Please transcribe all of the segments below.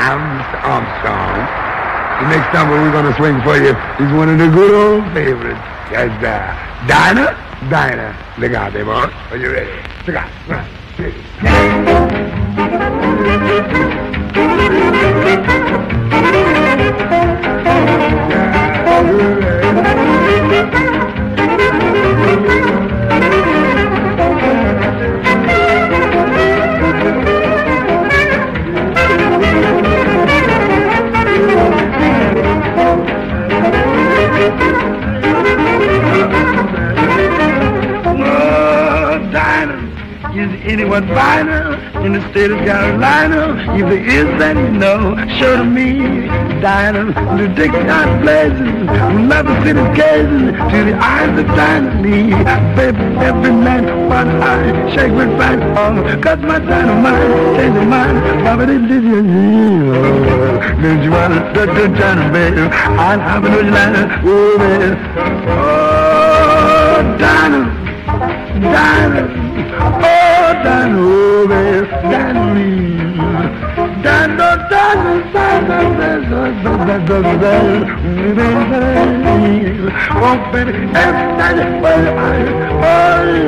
Mr. Armstrong. The next number we're going to swing for you is one of the good old favorites. That's uh, Dinah, Dinah. Look out. Are you ready? Look out. One, two, Oh, is anyone finer in the state of Carolina? If there is, then you know, show to me. Dinah, the Dixon blazing, love the city gazing to the eyes of Lee. Baby, every man, one shake with cause my dynamite, change your mind, Baba did this, Don't you want to touch the Dinah, baby? I'm having a line, oh, baby. Oh, Dinah. Dinah, oh Dinah, oh baby, Dinah Lee. Dinah, Dinah, Dinah, Dinah, Oh baby, every night, oh,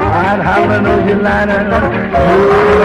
I'd have an ocean liner.